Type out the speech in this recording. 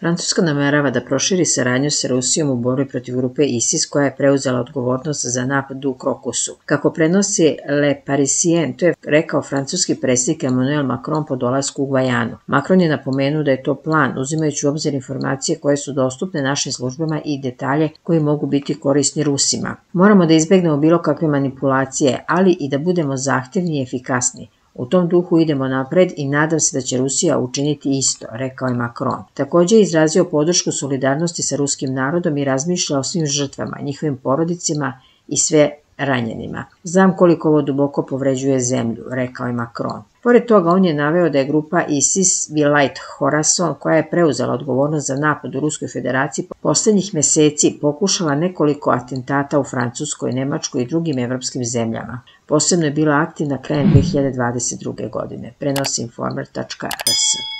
Francuska namerava da proširi saradnju sa Rusijom u borbi protiv grupe ISIS koja je preuzela odgovornost za napad u Krokusu. Kako prenosi Le Parisien, to je rekao francuski predsjednik Emmanuel Macron po dolasku u Gvajanu. Macron je napomenuo da je to plan, uzimajući u obzir informacije koje su dostupne našim službama i detalje koji mogu biti korisni Rusima. Moramo da izbegnemo bilo kakve manipulacije, ali i da budemo zahtjevni i efikasni. U tom duhu idemo napred i nadam se da će Rusija učiniti isto, rekao je Macron. Također je izrazio podršku solidarnosti sa ruskim narodom i razmišlja o svim žrtvama, njihovim porodicima i sve ranjenima. Znam koliko ovo duboko povređuje zemlju, rekao je Macron. Pored toga, on je naveo da je grupa ISIS Vilayt Horason, koja je preuzela odgovornost za napad u Ruskoj federaciji, posljednjih mjeseci pokušala nekoliko atentata u Francuskoj, Nemačkoj i drugim evropskim zemljama. Posebno je bila aktivna krajem 2022. godine. Prenosi informer.rs.